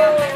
감사합니다.